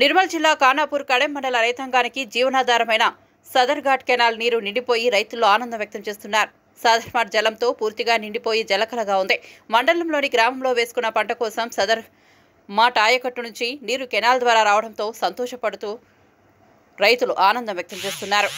నిర్మల్ జిల్లా ఖానాపూర్ కడెం మండల రైతాంగానికి జీవనాధారమైన సదర్ఘాట్ కెనాల్ నీరు నిండిపోయి రైతులు ఆనందం వ్యక్తం చేస్తున్నారు. సదర్మాట్ జలంతో పూర్తిగా నిండిపోయి జలకలగా ఉంది. మండలంలోని గ్రామంలో వేసుకున్న పంట కోసం సదర్ మాట్ ఆయకట్టు నుంచి నీరు కెనాల్ ద్వారా రావడంతో సంతోషపడుతూ రైతులు ఆనందం వ్యక్తం చేస్తున్నారు.